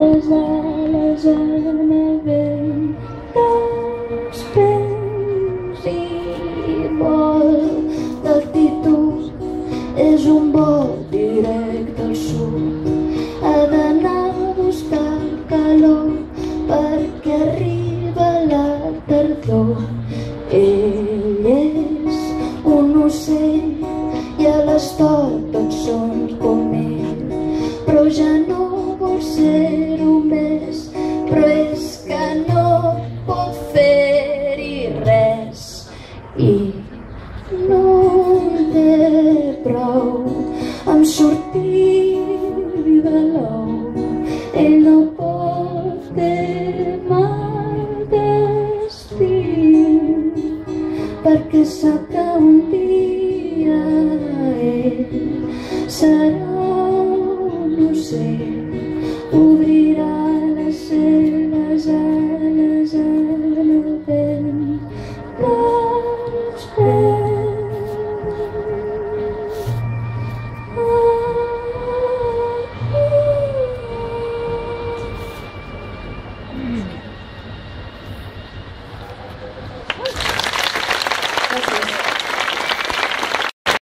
el vent dels peus i vol l'actitud és un vol directe al sud ha d'anar a buscar calor perquè arriba la tardor és que no pot fer-hi res. I no en té prou amb sortir de l'ou. Ell no pot fer mal destí perquè sap que un dia ell serà un ocell Mm.